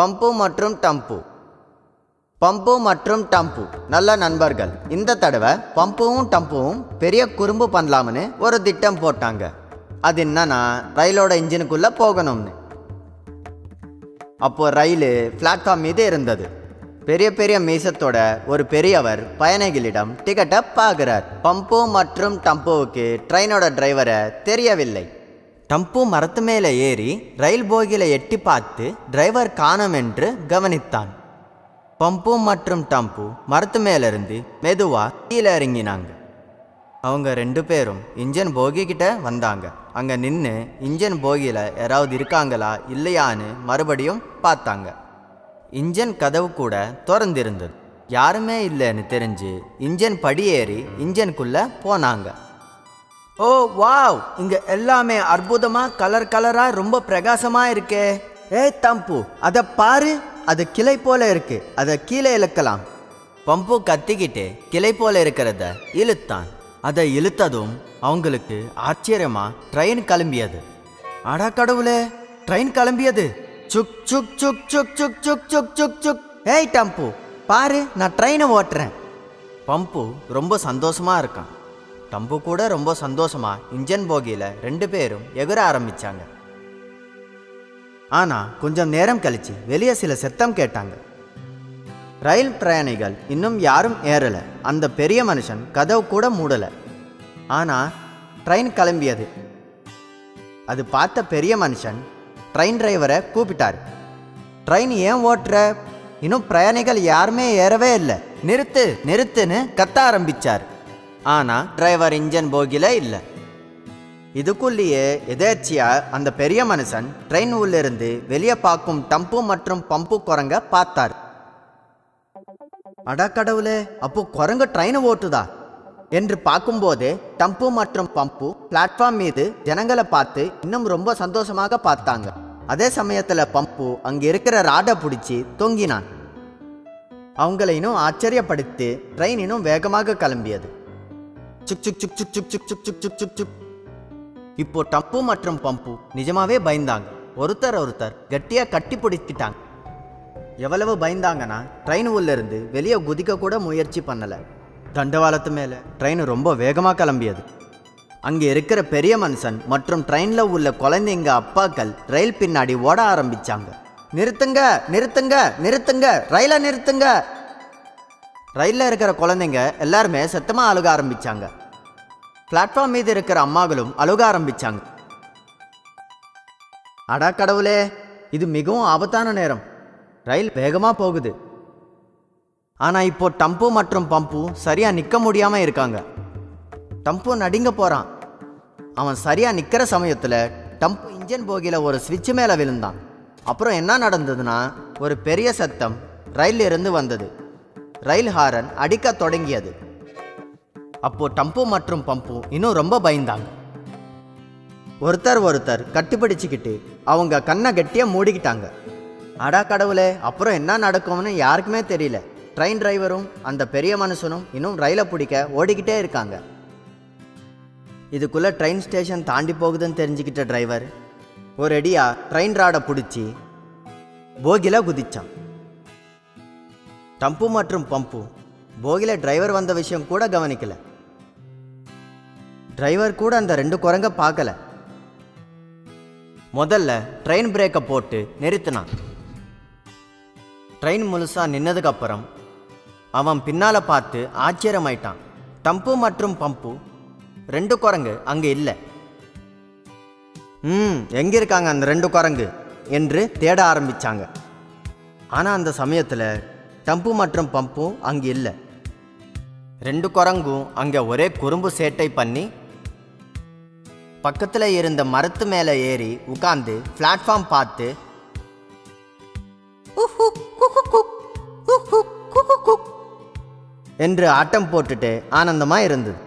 Pump மற்றும் டம்பு. Pump மற்றும் டம்பு. நல்ல நண்பர்கள் இந்த தடவை பம்புவும் டம்புவும் பெரிய குறும்பு பண்ணலாம்னு ஒரு திட்டம் போட்டாங்க. அது என்னன்னா ரயிலோட இன்ஜினுக்குள்ளே போகணும்னு. அப்போ ரயில் பிளாட்ஃபார்ம் மீது இருந்தது. பெரிய பெரிய மீசத்தோட ஒரு பெரியவர் பயணிகளிடம் டிக்கெட்டை பார்க்குறார். பம்பு மற்றும் டம்புவுக்கு ட்ரெயினோட டிரைவரை தெரியவில்லை. டம்பு மரத்து மேலே ஏறி ரயில் போகியில் எட்டி பார்த்து டிரைவர் காணம் என்று கவனித்தான். பம்பு மற்றும் டம்பு மரத்து மேலிருந்து மெதுவாக கீழே இறங்கினாங்க. அவங்க ரெண்டு பேரும் இன்ஜன் போகிக்கிட்ட வந்தாங்க. அங்கே நின்று இன்ஜன் போகியில் யாராவது இருக்காங்களா இல்லையான்னு மறுபடியும் பார்த்தாங்க. இன்ஜன் கதவு கூட திறந்திருந்தது. யாருமே இல்லைன்னு தெரிஞ்சு இன்ஜன் படியேறி இன்ஜனுக்குள்ளே போனாங்க. Oh wow! இங்க எல்லாமே அற்புதமா கலர் கலரா ரொம்ப பிரகாசமா இருக்கே. ஏய் தம்பு அத பாரு. அது கிளை போல இருக்கு. அதை கீழே இழுக்கலாம். பம்பு கத்திக்கிட்டு கிளை போல இருக்கிறத இழுத்தான். அதை இழுத்ததும் அவங்களுக்கு ஆச்சரியமா ட்ரெயின் கிளம்பியது. அடா கடவுளே ட்ரெயின் கிளம்பியது. சுக் சுக் சுக் சுக் சுக் சுக் சுக் சுக் சுக். ஏய் டம்பு பாரு நான் ட்ரெயினை ஓட்டுறேன். பம்பு ரொம்ப சந்தோஷமா இருக்கான். டம்பு கூட ரொம்ப சந்தோஷமா இன்ஜன் போகியில் ரெண்டு பேரும் எகுற ஆரம்பிச்சாங்க. ஆனா கொஞ்சம் நேரம் கழிச்சு வெளியே சில சத்தம் கேட்டாங்க. ரயில் பிரயாணிகள் இன்னும் யாரும் ஏறல. அந்த பெரிய மனுஷன் கதவு கூட மூடல. ஆனா ட்ரெயின் கிளம்பியது. அது பார்த்த பெரிய மனுஷன் ட்ரெயின் டிரைவரை கூப்பிட்டார். ட்ரெயின் ஏன் ஓட்டுற? இன்னும் பிரயாணிகள் யாருமே ஏறவே இல்லை. நிறுத்து நிறுத்துன்னு கத்த ஆரம்பிச்சார். ஆனா டிரைவர் இன்ஜன் போகில இல்லை. இதுக்குள்ளேயே எதேர்ச்சியாக அந்த பெரிய மனுஷன் ட்ரெயின் உள்ளிருந்து வெளியே பார்க்கும் டம்பு மற்றும் பம்பு குரங்க பார்த்தார். அடக்கடவுளே கடவுளே அப்போ குரங்கு ட்ரெயினை ஓட்டுதா? என்று பார்க்கும்போதே டம்பு மற்றும் பம்பு பிளாட்ஃபார்ம் மீது ஜனங்களை பார்த்து இன்னும் ரொம்ப சந்தோஷமாக பார்த்தாங்க. அதே சமயத்தில் பம்பு அங்கே இருக்கிற ராடை பிடிச்சி தொங்கினான். அவங்களை இன்னும் ஆச்சரியப்படுத்தி ட்ரெயின் இன்னும் வேகமாக கிளம்பியது. சுக் சுக் சுக் சுக் சுக் சுக் சுக் சுக் சுக் சுக் சுக் இப்போ டப்பு மற்றும் பம்பு நிஜமாவே பயந்தாங்க ஒருத்தர் ஒருத்தர் கட்டியாக கட்டி பிடிச்சிட்டாங்க எவ்வளவு பயந்தாங்கன்னா ட்ரெயின் உள்ளிருந்து வெளியே குதிக்க கூட முயற்சி பண்ணலை தண்டவாளத்து மேலே ட்ரெயின் ரொம்ப வேகமாக கிளம்பியது அங்கே இருக்கிற பெரிய மனுஷன் மற்றும் ட்ரெயினில் உள்ள குழந்தைங்க அப்பாக்கள் ரயில் பின்னாடி ஓட ஆரம்பிச்சாங்க நிறுத்துங்க நிறுத்துங்க நிறுத்துங்க ரயிலை நிறுத்துங்க ரயிலில் இருக்கிற குழந்தைங்க எல்லாருமே சத்தமாக அழுக ஆரம்பிச்சாங்க. பிளாட்ஃபார்ம் மீது இருக்கிற அம்மாக்களும் அழுக ஆரம்பிச்சாங்க. அடா கடவுளே இது மிகவும் ஆபத்தான நேரம். ரயில் வேகமாக போகுது. ஆனால் இப்போ டம்பு மற்றும் பம்பு சரியாக நிற்க முடியாமல் இருக்காங்க. டம்பு நடிங்க போகிறான் அவன் சரியாக நிற்கிற சமயத்தில் டம்பு இன்ஜின் போகியில் ஒரு ஸ்விட்ச் மேலே விழுந்தான். அப்புறம் என்ன நடந்ததுன்னா ஒரு பெரிய சத்தம் ரயிலில் இருந்து வந்தது. ரயில் ஹாரன் அடிக்க தொடங்கியது. அப்போ டம்பு மற்றும் பம்பு இன்னும் ரொம்ப பயந்தாங்க. ஒருத்தர் ஒருத்தர் கட்டுப்பிடிச்சுக்கிட்டு அவங்க கண்ணை கட்டியாக மூடிக்கிட்டாங்க. அடா கடவுளே அப்புறம் என்ன நடக்கும்னு யாருக்குமே தெரியல. ட்ரெயின் டிரைவரும் அந்த பெரிய மனுஷனும் இன்னும் ரயிலை பிடிக்க ஓடிக்கிட்டே இருக்காங்க. இதுக்குள்ளே ட்ரெயின் ஸ்டேஷன் தாண்டி போகுதுன்னு தெரிஞ்சுக்கிட்ட டிரைவர் ஒரு அடியா ட்ரெயின் ராடை பிடிச்சி போகில குதிச்சான். டம்பு மற்றும் பம்பு. போகில டிரைவர் வந்த விஷயம் கூட கவனிக்கல. டிரைவர் கூட அந்த ரெண்டு குரங்க பார்க்கல. முதல்ல ட்ரெயின் பிரேக்கை போட்டு நிறுத்தினான். ட்ரெயின் முழுசா நின்னதுக்கு அப்புறம் அவன் பின்னால பார்த்து ஆச்சரியமாயிட்டான். டம்பு மற்றும் பம்பு ரெண்டு குரங்கு அங்கே இல்லை. ம் எங்கே இருக்காங்க அந்த ரெண்டு குரங்கு? என்று தேட ஆரம்பிச்சாங்க. ஆனால் அந்த சமயத்தில் டம்பு மற்றும் பம்பு அங்கே இல்லை. ரெண்டு குரங்கும் அங்கே ஒரே குறும்பு சேட்டை பண்ணி பக்கத்தில் இருந்த மரத்து மேலே ஏறி உட்காந்து பிளாட்ஃபார்ம் பார்த்து என்று ஆட்டம் போட்டுட்டு ஆனந்தமாக இருந்தது.